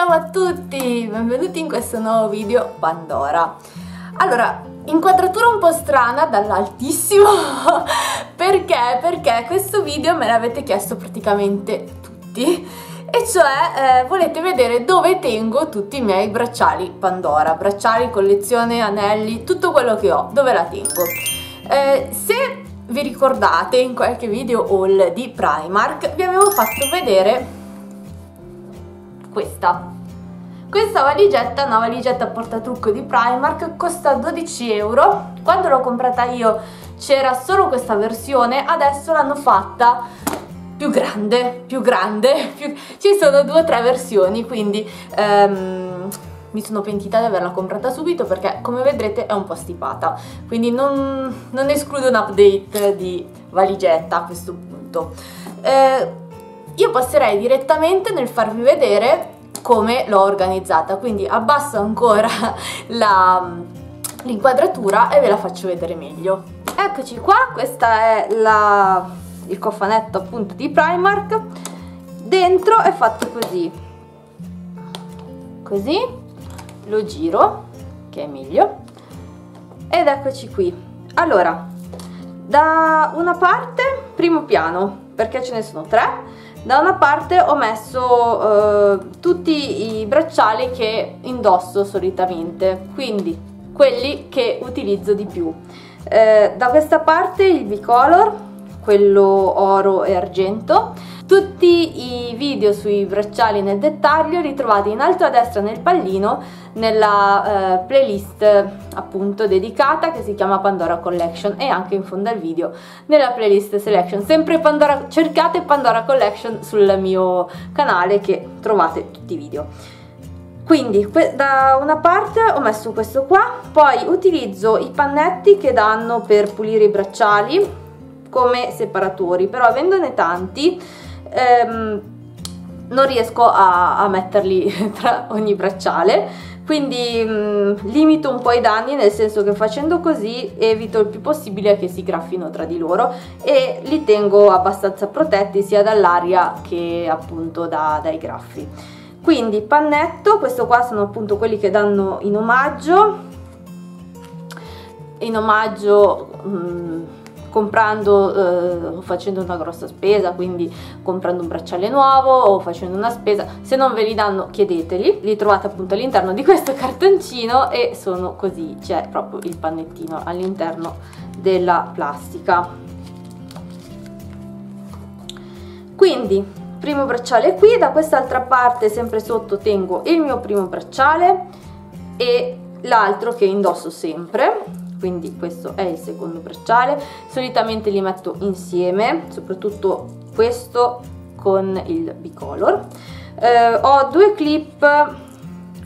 ciao a tutti, benvenuti in questo nuovo video Pandora. Allora, inquadratura un po' strana dall'altissimo, perché? Perché questo video me l'avete chiesto praticamente tutti, e cioè eh, volete vedere dove tengo tutti i miei bracciali Pandora, bracciali, collezione, anelli, tutto quello che ho, dove la tengo. Eh, se vi ricordate in qualche video haul di Primark vi avevo fatto vedere questa questa valigetta è una valigetta portatrucco di Primark costa 12 euro. Quando l'ho comprata io c'era solo questa versione adesso l'hanno fatta più grande più grande più... ci sono due o tre versioni quindi um, mi sono pentita di averla comprata subito perché come vedrete è un po' stipata. Quindi non, non escludo un update di valigetta a questo punto. Eh, io passerei direttamente nel farvi vedere come l'ho organizzata quindi abbasso ancora l'inquadratura e ve la faccio vedere meglio. Eccoci qua questa è la, il cofanetto appunto di Primark. Dentro è fatto così. Così lo giro che è meglio. Ed eccoci qui. Allora da una parte primo piano perché ce ne sono tre da una parte ho messo eh, tutti i bracciali che indosso solitamente quindi quelli che utilizzo di più. Eh, da questa parte il bicolor quello oro e argento tutti i video sui bracciali nel dettaglio li trovate in alto a destra nel pallino nella eh, playlist appunto dedicata che si chiama Pandora Collection e anche in fondo al video nella playlist selection. Sempre Pandora cercate Pandora Collection sul mio canale che trovate tutti i video. Quindi da una parte ho messo questo qua poi utilizzo i pannetti che danno per pulire i bracciali come separatori però avendone tanti ehm, non riesco a, a, metterli tra ogni bracciale quindi mh, mm, limito un po' i danni nel senso che facendo così evito il più possibile che si graffino tra di loro e li tengo abbastanza protetti sia dall'aria che appunto da, dai graffi. Quindi pannetto questo qua sono appunto quelli che danno in omaggio. In omaggio mh, mm, comprando eh, facendo una grossa spesa quindi comprando un bracciale nuovo o facendo una spesa. Se non ve li danno chiedeteli li trovate appunto all'interno di questo cartoncino e sono così c'è proprio il pannettino all'interno della plastica. Quindi primo bracciale qui da quest'altra parte sempre sotto tengo il mio primo bracciale e l'altro che indosso sempre quindi questo è il secondo bracciale. Solitamente li metto insieme soprattutto questo con il bicolor. Eh, ho due clip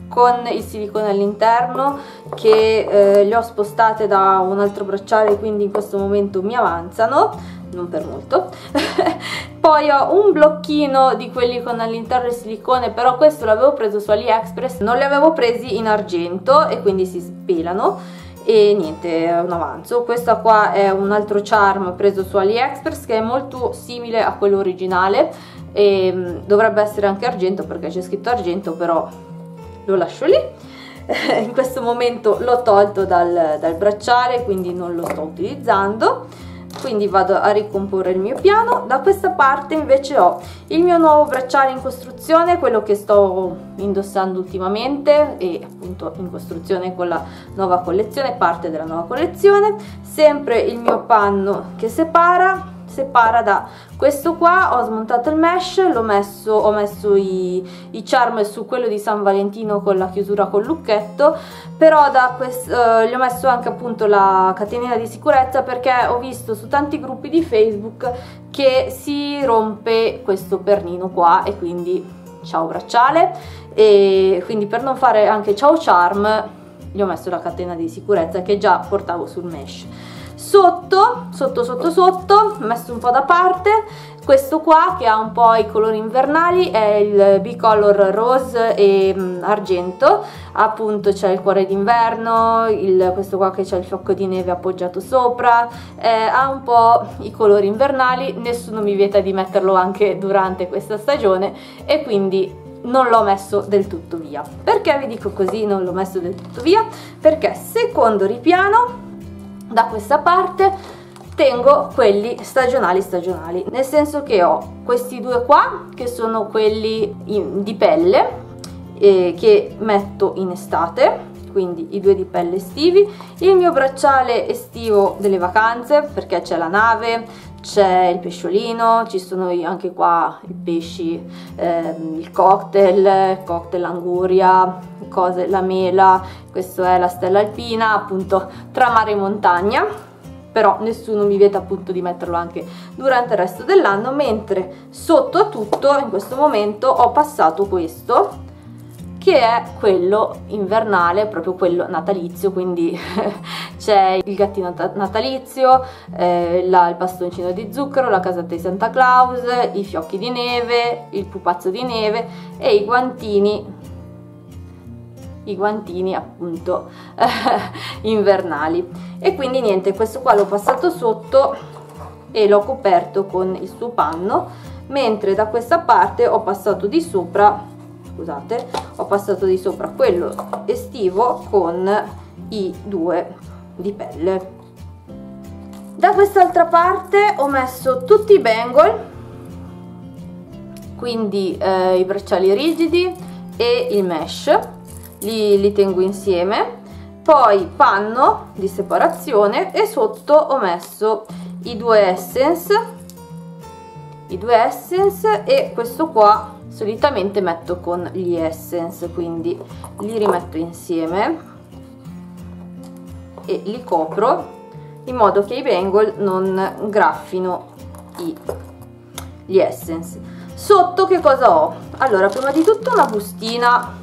con il silicone all'interno che eh, le ho spostate da un altro bracciale quindi in questo momento mi avanzano non per molto. Poi ho un blocchino di quelli con all'interno il silicone però questo l'avevo preso su AliExpress non li avevo presi in argento e quindi si spelano e niente è un avanzo. Questo qua è un altro charm preso su AliExpress che è molto simile a quello originale. E mm, dovrebbe essere anche argento perché c'è scritto argento però lo lascio lì. In questo momento l'ho tolto dal, dal bracciale quindi non lo sto utilizzando quindi vado a ricomporre il mio piano. Da questa parte invece ho il mio nuovo bracciale in costruzione quello che sto indossando ultimamente e appunto in costruzione con la nuova collezione parte della nuova collezione. Sempre il mio panno che separa separa da questo qua ho smontato il mesh l'ho messo ho messo i, i, charm su quello di San Valentino con la chiusura col lucchetto però da questo, uh, gli ho messo anche appunto la catenina di sicurezza perché ho visto su tanti gruppi di facebook che si rompe questo pernino qua e quindi ciao bracciale. E quindi per non fare anche ciao charm gli ho messo la catena di sicurezza che già portavo sul mesh sotto sotto sotto sotto messo un po' da parte. Questo qua che ha un po' i colori invernali è il bicolor rose e um, argento. Appunto c'è il cuore d'inverno questo qua che c'è il fiocco di neve appoggiato sopra. Eh, ha un po' i colori invernali nessuno mi vieta di metterlo anche durante questa stagione e quindi non l'ho messo del tutto via. Perché vi dico così non l'ho messo del tutto via? Perché secondo ripiano da questa parte tengo quelli stagionali stagionali nel senso che ho questi due qua che sono quelli in, di pelle eh, che metto in estate quindi i due di pelle estivi. Il mio bracciale estivo delle vacanze perché c'è la nave c'è il pesciolino, ci sono anche qua i pesci, ehm, il cocktail, il cocktail anguria, cose, la mela, questa è la stella alpina, appunto tra mare e montagna, però nessuno mi vieta appunto di metterlo anche durante il resto dell'anno, mentre sotto a tutto in questo momento ho passato questo, che è quello invernale, proprio quello natalizio, quindi c'è il gattino natalizio, eh, la, il bastoncino di zucchero, la casata di Santa Claus, i fiocchi di neve, il pupazzo di neve e i guantini i guantini appunto invernali. E quindi niente questo qua l'ho passato sotto e l'ho coperto con il suo panno mentre da questa parte ho passato di sopra scusate ho passato di sopra quello estivo con i due di pelle. Da quest'altra parte ho messo tutti i bangle quindi eh, i bracciali rigidi e il mesh li, li tengo insieme. Poi panno di separazione e sotto ho messo i due essence i due essence e questo qua solitamente metto con gli essence quindi li rimetto insieme e li copro in modo che i bangle non graffino i, gli essence sotto che cosa ho? allora prima di tutto una bustina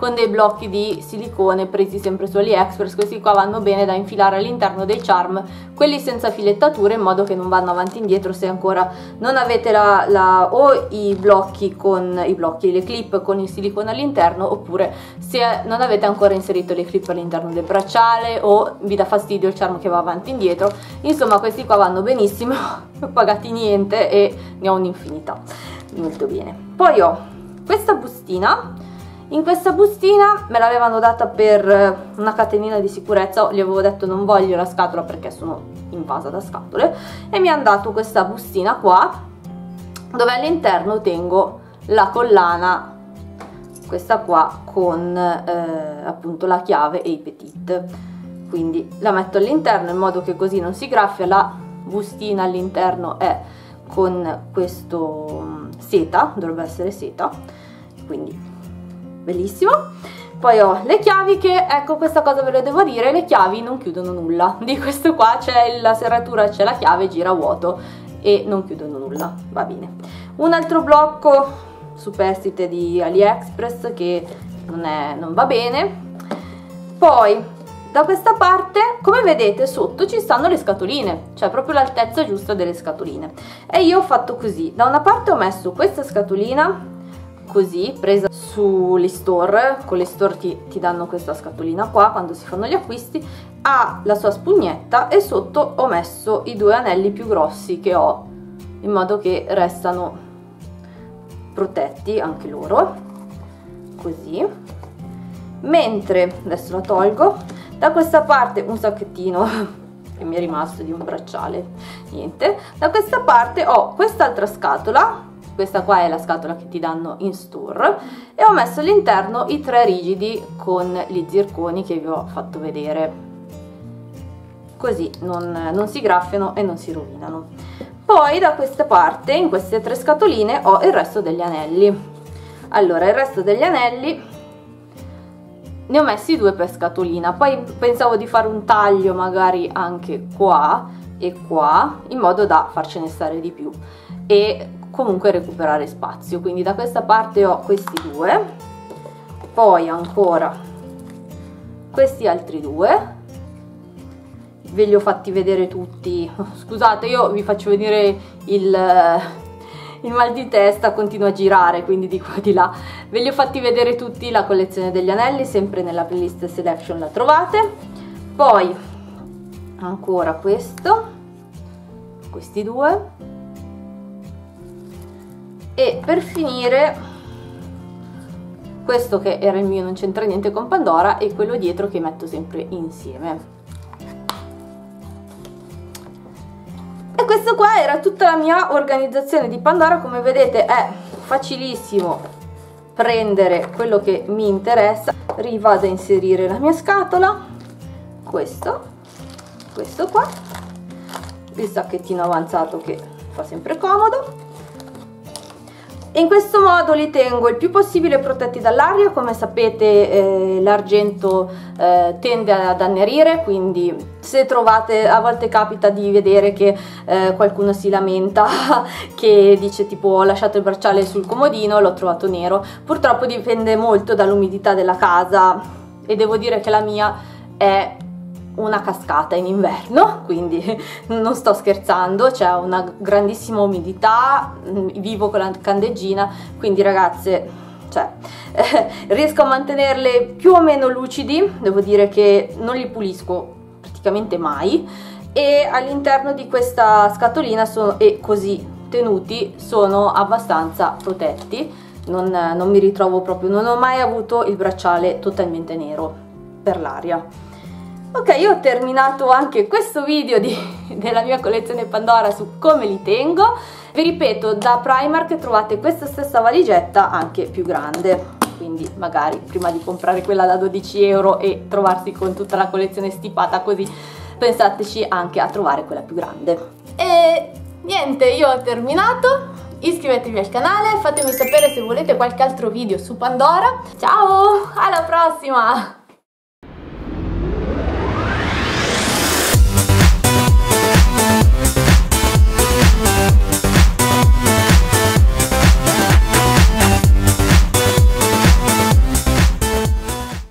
con dei blocchi di silicone presi sempre su AliExpress, questi qua vanno bene da infilare all'interno dei charm, quelli senza filettature in modo che non vanno avanti e indietro se ancora non avete la, la, o i blocchi con i blocchi, le clip con il silicone all'interno oppure se non avete ancora inserito le clip all'interno del bracciale o vi dà fastidio il charm che va avanti e indietro, insomma questi qua vanno benissimo, non pagati niente e ne ho un'infinità, molto bene. Poi ho questa bustina in questa bustina me l'avevano data per eh, una catenina di sicurezza, gli avevo detto non voglio la scatola perché sono invasa da scatole. E mi hanno dato questa bustina qua dove all'interno tengo la collana questa qua con eh, appunto la chiave e i petit. Quindi la metto all'interno in modo che così non si graffia. La bustina all'interno è con questo mm, seta dovrebbe essere seta. Quindi bellissimo. Poi ho le chiavi che, ecco questa cosa ve lo devo dire, le chiavi non chiudono nulla. Di questo qua c'è la serratura, c'è la chiave, gira vuoto e non chiudono nulla, va bene. Un altro blocco superstite di AliExpress che non, è, non va bene. Poi da questa parte come vedete sotto ci stanno le scatoline cioè proprio l'altezza giusta delle scatoline. E io ho fatto così. Da una parte ho messo questa scatolina così presa sugli store con le store ti, ti, danno questa scatolina qua quando si fanno gli acquisti ha la sua spugnetta e sotto ho messo i due anelli più grossi che ho in modo che restano protetti anche loro così. Mentre adesso la tolgo da questa parte un sacchettino che mi è rimasto di un bracciale niente da questa parte ho quest'altra scatola questa qua è la scatola che ti danno in store. E ho messo all'interno i tre rigidi con gli zirconi che vi ho fatto vedere. Così non, non si graffiano e non si rovinano. Poi da questa parte in queste tre scatoline ho il resto degli anelli. Allora il resto degli anelli ne ho messi due per scatolina. Poi pensavo di fare un taglio magari anche qua e qua in modo da farcene stare di più e comunque recuperare spazio. Quindi da questa parte ho questi due poi ancora questi altri due. Ve li ho fatti vedere tutti. Scusate io vi faccio vedere il, il mal di testa continua a girare quindi di qua di là. Ve li ho fatti vedere tutti la collezione degli anelli sempre nella playlist selection la trovate. Poi ancora questo questi due e per finire questo che era il mio non c'entra niente con Pandora e quello dietro che metto sempre insieme. E questo qua era tutta la mia organizzazione di Pandora. Come vedete è facilissimo prendere quello che mi interessa. Rivado a inserire la mia scatola. Questo questo qua. Il sacchettino avanzato che fa sempre comodo in questo modo li tengo il più possibile protetti dall'aria come sapete eh, l'argento eh, tende ad annerire quindi se trovate a volte capita di vedere che eh, qualcuno si lamenta che dice tipo ho lasciato il bracciale sul comodino l'ho trovato nero. Purtroppo dipende molto dall'umidità della casa e devo dire che la mia è una cascata in inverno, quindi non sto scherzando, c'è una grandissima umidità, mm, vivo con la candeggina, quindi ragazze, cioè, eh, riesco a mantenerle più o meno lucidi, devo dire che non li pulisco praticamente mai e all'interno di questa scatolina sono, e così tenuti sono abbastanza protetti, non, non mi ritrovo proprio, non ho mai avuto il bracciale totalmente nero per l'aria. Ok, io ho terminato anche questo video di, della mia collezione Pandora su come li tengo. Vi ripeto, da Primark trovate questa stessa valigetta anche più grande. Quindi magari prima di comprare quella da 12 euro e trovarsi con tutta la collezione stipata così, pensateci anche a trovare quella più grande. E niente, io ho terminato. Iscrivetevi al canale, fatemi sapere se volete qualche altro video su Pandora. Ciao, alla prossima!